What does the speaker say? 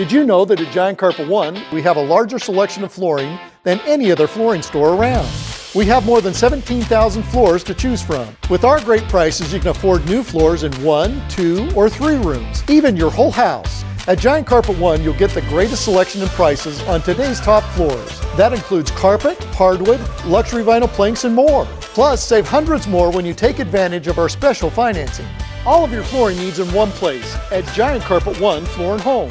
Did you know that at Giant Carpet One, we have a larger selection of flooring than any other flooring store around? We have more than 17,000 floors to choose from. With our great prices, you can afford new floors in one, two, or three rooms, even your whole house. At Giant Carpet One, you'll get the greatest selection and prices on today's top floors. That includes carpet, hardwood, luxury vinyl planks, and more. Plus, save hundreds more when you take advantage of our special financing. All of your flooring needs in one place at Giant Carpet One Floor and Home.